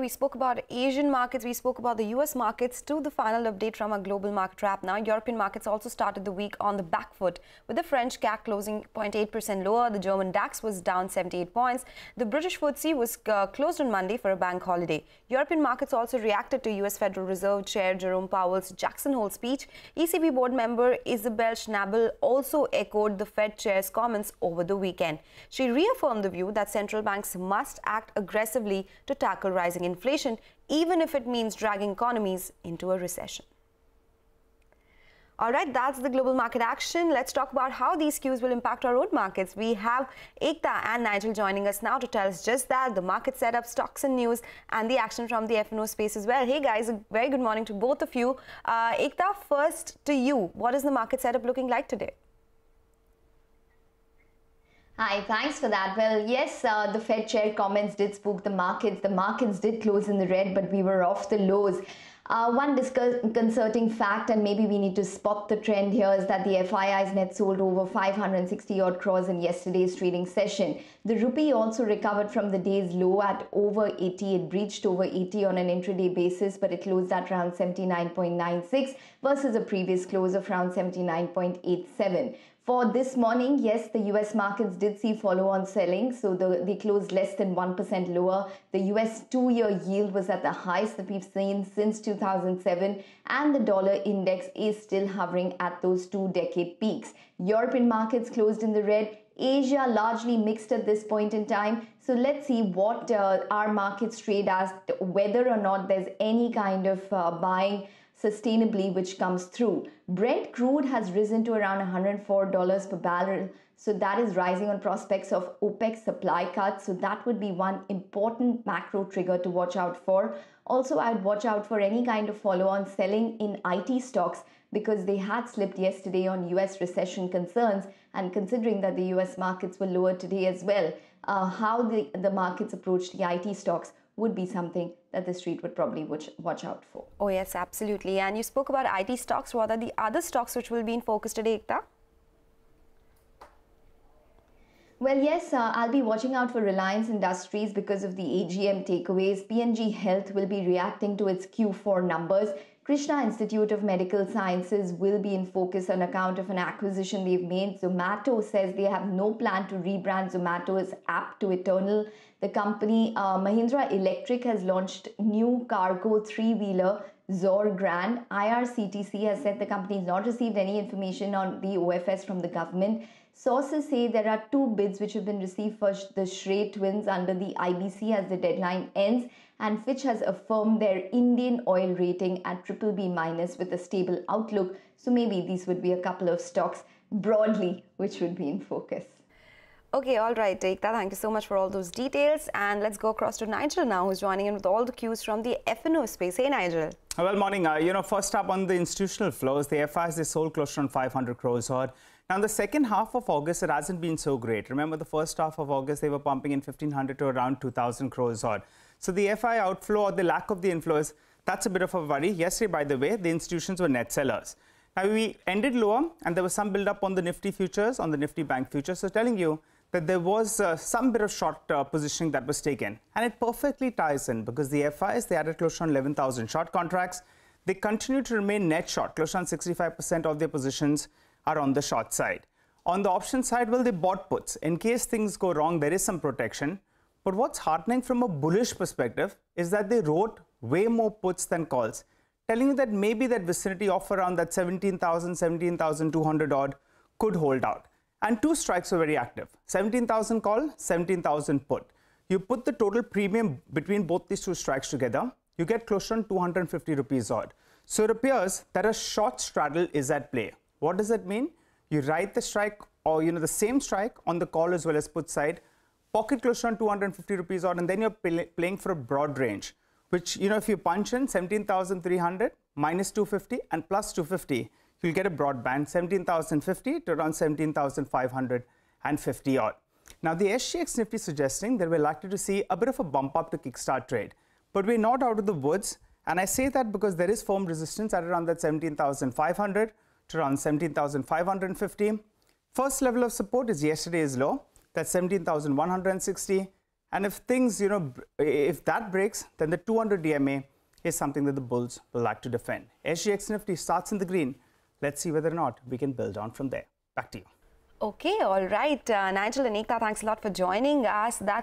We spoke about Asian markets, we spoke about the US markets to the final update from our global market wrap now. European markets also started the week on the back foot with the French CAC closing 0.8% lower. The German DAX was down 78 points. The British FTSE was uh, closed on Monday for a bank holiday. European markets also reacted to US Federal Reserve Chair Jerome Powell's Jackson Hole speech. ECB board member Isabel Schnabel also echoed the Fed chair's comments over the weekend. She reaffirmed the view that central banks must act aggressively to tackle rising inflation, even if it means dragging economies into a recession. All right, that's the global market action. Let's talk about how these cues will impact our own markets. We have Ekta and Nigel joining us now to tell us just that, the market setup, stocks and news, and the action from the F&O space as well. Hey guys, a very good morning to both of you. Uh, Ekta, first to you. What is the market setup looking like today? Hi, thanks for that. Well, yes, uh, the Fed chair comments did spook the markets. The markets did close in the red, but we were off the lows. Uh, one disconcerting fact, and maybe we need to spot the trend here, is that the FIIs net sold over 560 odd crores in yesterday's trading session. The rupee also recovered from the day's low at over 80. It breached over 80 on an intraday basis, but it closed at around 79.96 versus a previous close of around 79.87. For this morning, yes, the US markets did see follow on selling, so the, they closed less than 1% lower. The US two year yield was at the highest that we've seen since 2007, and the dollar index is still hovering at those two decade peaks. European markets closed in the red. Asia largely mixed at this point in time. So let's see what uh, our markets trade as, whether or not there's any kind of uh, buying sustainably which comes through. Brent crude has risen to around $104 per barrel. So that is rising on prospects of OPEC supply cuts. So that would be one important macro trigger to watch out for. Also, I'd watch out for any kind of follow on selling in IT stocks because they had slipped yesterday on US recession concerns. And considering that the US markets were lower today as well, uh, how the, the markets approach the IT stocks would be something that the street would probably watch, watch out for. Oh, yes, absolutely. And you spoke about IT stocks. What are the other stocks which will be in focus today, Ekta? Well, yes, uh, I'll be watching out for Reliance Industries because of the AGM takeaways. P&G Health will be reacting to its Q4 numbers. Krishna Institute of Medical Sciences will be in focus on account of an acquisition they've made. Zomato says they have no plan to rebrand Zomato's app to Eternal. The company uh, Mahindra Electric has launched new cargo three-wheeler Zor Grand. IRCTC has said the company has not received any information on the OFS from the government. Sources say there are two bids which have been received for the Srei twins under the IBC as the deadline ends and Fitch has affirmed their Indian Oil rating at triple B minus with a stable outlook. So maybe these would be a couple of stocks broadly which would be in focus. Okay, all right, Ekta. Thank you so much for all those details. And let's go across to Nigel now, who's joining in with all the cues from the F&O space. Hey, Nigel. Well, morning. Uh, you know, first up on the institutional flows, the FIs, they sold close to on 500 crores odd. Now, the second half of August, it hasn't been so great. Remember, the first half of August, they were pumping in 1,500 to around 2,000 crores odd. So the FI outflow or the lack of the inflows, that's a bit of a worry. Yesterday, by the way, the institutions were net sellers. Now we ended lower and there was some build up on the Nifty futures, on the Nifty bank futures. So telling you that there was uh, some bit of short uh, positioning that was taken. And it perfectly ties in because the FIs, they added close to 11,000 short contracts. They continue to remain net short. Close to 65% of their positions are on the short side. On the option side, well, they bought puts. In case things go wrong, there is some protection. But what's heartening from a bullish perspective is that they wrote way more puts than calls, telling you that maybe that vicinity of around that 17,000, 17,200 odd could hold out. And two strikes were very active 17,000 call, 17,000 put. You put the total premium between both these two strikes together, you get close to 250 rupees odd. So it appears that a short straddle is at play. What does that mean? You write the strike or you know the same strike on the call as well as put side pocket close on 250 rupees odd, and then you're pl playing for a broad range, which, you know, if you punch in 17,300 minus 250 and plus 250, you'll get a broad band 17,050 to around 17,550 odd. Now, the SGX Nifty suggesting that we're likely to see a bit of a bump up to kickstart trade, but we're not out of the woods. And I say that because there is firm resistance at around that 17,500 to around 17,550. First level of support is yesterday's low, that's 17,160. And if things, you know, if that breaks, then the 200 DMA is something that the bulls will like to defend. SGX Nifty starts in the green. Let's see whether or not we can build on from there. Back to you. Okay, all right. Uh, Nigel and Ekta, thanks a lot for joining us. That's